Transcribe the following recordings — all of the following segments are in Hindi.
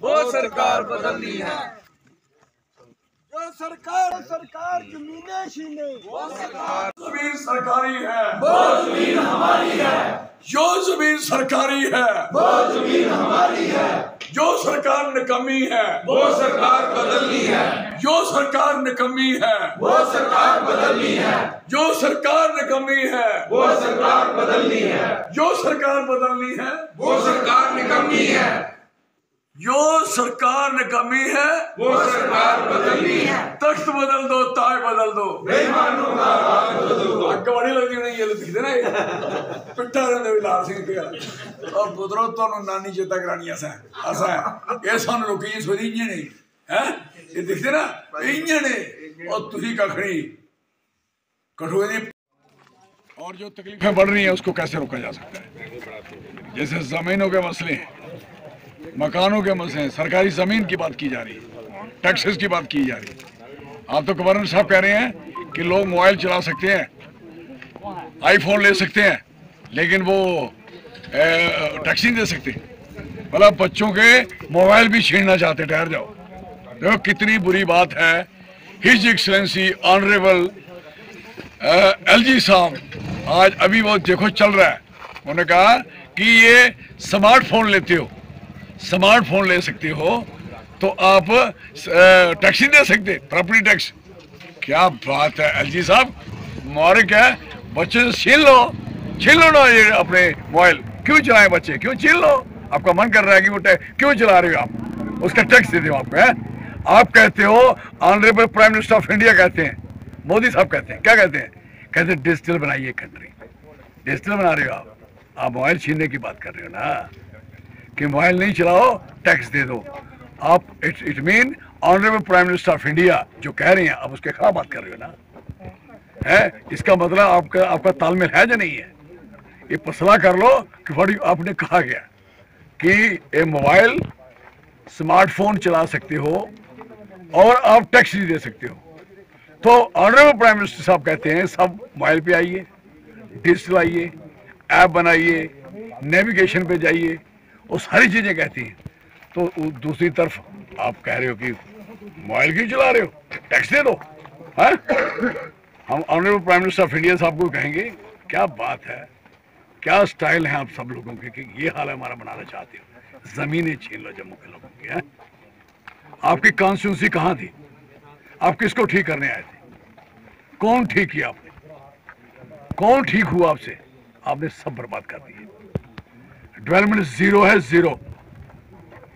वो सरकार बदलनी है। जो सरकार सरकार जमीने छीने। वो सरकार ज़मीन सरकारी है। वो ज़मीन हमारी है। जो ज़मीन सरकारी है। वो ज़मीन हमारी है। जो सरकार निकम्मी है। वो सरकार बदलनी है। जो सरकार निकम्मी है। वो सरकार बदलनी है। जो सरकार निकम्मी है। वो सरकार बदलनी है। जो सरकार बदलनी है। वो सरकार निकम्मी है जो सरकार निकम्मी है वो सरकार बदलनी है तख्त बदल दो ताज बदल दो बेईमानों का राज बदल दो ਅੱਗ ਬੜੀ ਲੱਗਦੀ ਹੋਣੀ ਇਹ ਦਿਖਦੇ ਨਾ ਇਹ ਪਿੱਠਾ ਰਹਿੰਦੇ ਵੀ ਲਾਲ ਸਿੰਘ ਪਿਆ ਔਰ ਪੁੱਤਰੋ ਤੁਹਾਨੂੰ ਨਾਨੀ ਚੇਤਾ ਕਰਾਣੀ ਅਸਾਂ ਅਸਾਂ ਇਹ ਸਾਨੂੰ ਲੋਕੀ ਜੀ ਸੋਦੀ ਇੰਜਣ ਨੇ ਹੈ ਇਹ ਦਿਖਦੇ ਨਾ ਇਹ ਇੰਜਣ ਨੇ और ਤੁਸੀਂ कखड़ी कठोए दी और जो तकलीफें बढ़ रही हैं उसको कैसे रोका जा सकता है जैसे जमीनों के मसले हैं मकानों के मसले हैं सरकारी ज़मीन की बात की जा रही है टैक्सेस की बात की जा रही है। आप तो गवर्नर साहब कह रहे हैं कि लोग मोबाइल चला सकते हैं आईफोन ले सकते हैं, लेकिन वो टैक्स नहीं दे सकते। मतलब बच्चों के मोबाइल भी छीनना चाहते ठहर जाओ। देखो कितनी बुरी बात है। His excellency honourable L G साहब आज अभी वो देखो चल रहा है। उन्होंने कहा कि ये स्मार्टफ़ोन लेते हो। स्मार्टफ़ोन ले सकते हो तो आप टैक्स नहीं दे सकते प्रॉपर्टी टैक्स क्या बात है एल जी साहब। मुबारक है, बच्चे से छीन लो। छीन लो ना ये अपने मोबाइल। क्यों चलाएँ बच्चे? क्यों छीन लो? आपका मन कर रहा है कि वो क्यों चला रहे हो आप? उसका टैक्स दे दो आपको, है? आप कहते हो honourable prime minister of India कहते हैं। मोदी साहब कहते हैं। क्या कहते हैं? कहते हैं डिजिटल बनाइए कंट्री डिजिटल बना रहे हो आप। आप मोबाइल छीनने की बात कर रहे हो ना? कि मोबाइल नहीं चलाओ टैक्स दे दो। आप it it mean honourable prime minister of India जो कह रहे हैं, आप उसके खिलाफ बात कर रहे हो ना? है? इसका मतलब आपका आपका तालमेल है या नहीं है? ये फसला कर लो कि बड़ी आपने कहा गया कि ये मोबाइल स्मार्टफ़ोन चला सकते हो और आप टैक्स नहीं दे सकते हो। तो ऑनरेबल प्राइम मिनिस्टर साहब कहते हैं, सब मोबाइल पे आइए डिजिटल आइए ऐप बनाइए नेविगेशन पे जाइए। वो सारी चीज़ें कहती हैं। तो दूसरी तरफ़ आप कह रहे हो कि मोबाइल क्यों चला रहे हो? टैक्स दे दो। है? हम honourable prime minister of India साहब को कहेंगे, क्या बात है? क्या स्टाइल है आप सब लोगों के कि ये हाल हमारा बनाना चाहते हो? जमीनें छीन लो जम्मू के लोगों की, है? आपकी कॉन्स्टिट्यूंसी कहाँ थी? आप किसको ठीक करने आए थे? कौन ठीक किया आपने? कौन ठीक हुआ आपसे? आपने सब बर्बाद कर डेवलपमेंट ज़ीरो है ज़ीरो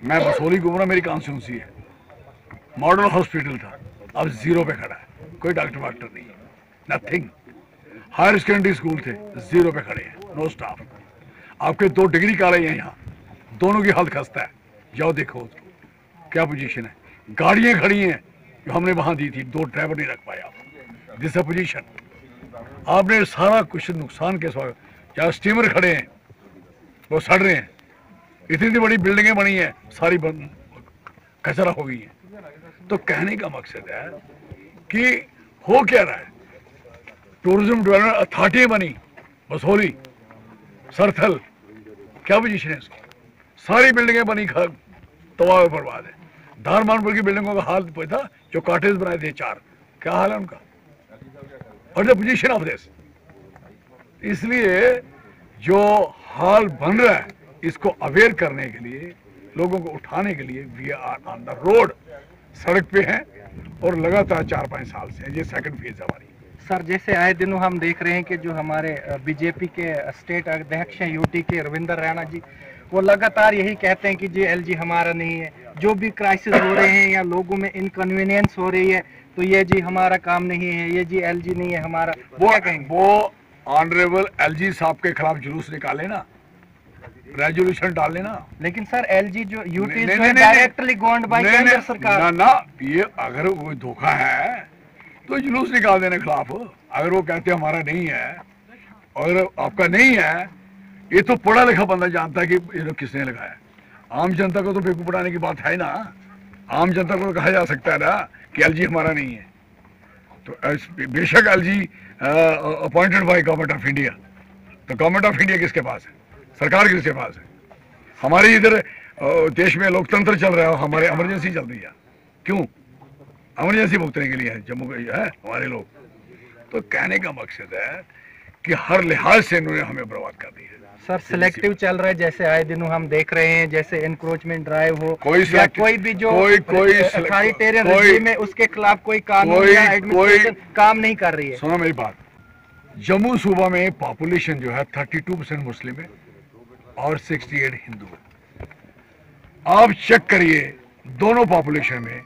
मैं बसोली घूमना मेरी कॉन्स्टिट्यूंसी है। मॉडल हॉस्पिटल था। अब ज़ीरो पे खड़ा है। कोई डॉक्टर वाक्टर नहीं नथिंग हायर सेकेंडरी स्कूल थे। ज़ीरो पे खड़े हैं। नो स्टाफ आपके दो डिग्री कॉलेज हैं यहाँ। दोनों की हालत खस्ता है। जाओ देखो उसको। क्या पोजीशन है? गाड़ियाँ खड़ी हैं। जो हमने वहाँ दी थी। दो ड्राइवर नहीं रख पाया आप। दिस अ पोजीशन आपने सारा कुछ नुकसान के स्वागत जहाँ स्टीमर खड़े हैं। वो सड़ रहे हैं। इतनी बड़ी बिल्डिंगें बनी हैं, सारी कचरा हो गई है। तो कहने का मकसद है कि हो क्या रहा है? टूरिज़्म डेवलपमेंट अथॉरिटी बनी, बसोली, सरथल, क्या पोजिशन है इसकी? सारी बिल्डिंगें बनी तबाह बर्बाद है। धारमानपुर की बिल्डिंगों का हाल था? जो कॉटेज बनाए थे चार। क्या हाल है उनका? और पोजीशन ऑफ़ दिस इसलिए जो हाल बन रहा है इसको अवेयर करने के लिए लोगों को उठाने के लिए we are on the road सड़क पे हैं और लगातार चार पाँच साल से ये सेकंड फ़ेज़ हमारी। सर जैसे आए दिनों हम देख रहे हैं कि जो हमारे बीजेपी के स्टेट अध्यक्ष हैं यूटी के रविंदर रैना जी वो लगातार यही कहते हैं कि जी एलजी हमारा नहीं है। जो भी क्राइसिस हो रहे हैं या लोगों में इनकन्वीनियंस हो रही है तो ये जी हमारा काम नहीं है ये जी एलजी नहीं है हमारा। वो क्या कहेंगे? वो ऑनरेबल एलजी साहब के खिलाफ जुलूस निकाले ना। रेजोल्यूशन डाल लेना। लेकिन सर एलजी जो U T directly governed by केंद्र सरकार। ना ना ये अगर वो धोखा है तो जुलूस निकाल देने खिलाफ। अगर वो कहते हमारा नहीं है और आपका नहीं है ये तो पढ़ा लिखा बंदा जानता है कि ये लोग किसने लगाया। आम जनता को तो बेवकूफ़ पढ़ाने की बात है ना। आम जनता को तो कहा जा सकता है ना कि एलजी हमारा नहीं है। तो बेशक L G appointed by government of India तो गवर्नमेंट ऑफ़ इंडिया किसके पास है? सरकार किसके पास है? हमारी इधर देश में लोकतंत्र चल रहा है, हमारे इमरजेंसी चल रही है। क्यों? इमरजेंसी भुगतने के लिए जम्मू है, हमारे लोग। तो कहने का मकसद है कि हर लिहाज से इन्होंने हमें बर्बाद कर दिया है। सर सिलेक्टिव चल रहा है जैसे आए दिनों हम देख रहे हैं जैसे इंक्रोचमेंट ड्राइव हो कोई या कोई भी जो कोई- कोई अथॉरिटेरियन कोई- regime है उसके खिलाफ कोई कानून कोई- या एडमिनिस्ट्रेशन काम नहीं कर रही है। सुनो मेरी बात। जम्मू सूबा में पॉपुलेशन जो है 32 परसेंट मुस्लिम है और 68 हिंदू है। आप चेक करिए दोनों पॉपुलेशन में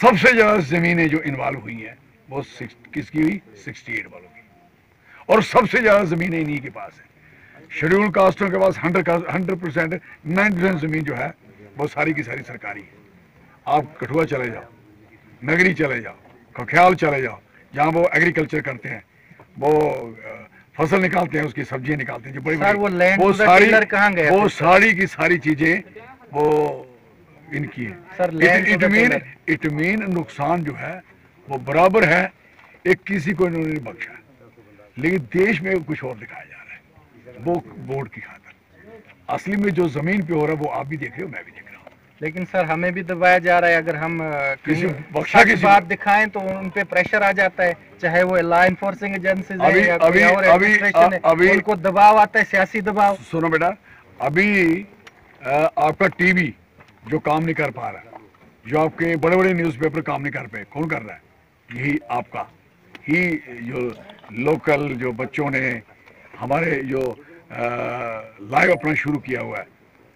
सबसे ज़्यादा जमीनें जो इन्वॉल्व हुई हैं वो किसकी हुई? 68 वालों की। और सबसे ज़्यादा जमीनें इन्हीं के पास है। शेड्यूल कास्टों के पास hundred hundred percent ninety percent ज़मीन जो है वो सारी की सारी सरकारी है। आप कठुआ चले जाओ नगरी चले जाओ खख्याल चले जाओ जहाँ वो एग्रीकल्चर करते हैं वो फ़सल निकालते हैं उसकी सब्ज़ियाँ निकालते हैं जो बड़ी सर, बड़ी- वो land वो सारी कहाँ गए वो सारी की सारी चीज़ें वो इनकी है। Sir, to it mean it mean नुकसान जो है वो बराबर है एक किसी को इन्होंने बख्शा। लेकिन देश में कुछ और दिखाया जा रहा है। वो वोट की खातर। असली में जो ज़मीन पे हो रहा है वो आप भी देख रहे हो मैं भी देख रहा हूँ। लेकिन सर हमें भी दबाया जा रहा है अगर हम किसी- बख्शा किसी- बात दिखाएँ तो उन पे प्रेशर आ जाता है। चाहे वो लॉ इन्फोर्सिंग एजेंसीज है अभी- अभी- अभी- अभी- उनको दबाव आता है सियासी दबाव। सुनो बेटा अभी आपका टीवी जो काम नहीं कर पा रहा जो आपके बड़े बड़े न्यूज़पेपर काम नहीं कर पाए कौन कर रहा है? यही आपका। ही जो लोकल जो बच्चों ने हमारे जो लाइव अपना शुरू किया हुआ है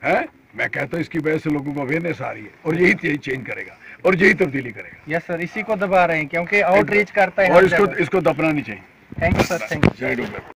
है? मैं कहता हूँ इसकी वजह से लोगों को अवेयरनेस आ रही है और यही यही चेंज करेगा और यही तब्दीली करेगा। यस सर इसी को दबा रहे हैं क्योंकि आउटरीच करता है और इसको इसको दबना नहीं चाहिए। Thank you sir thank you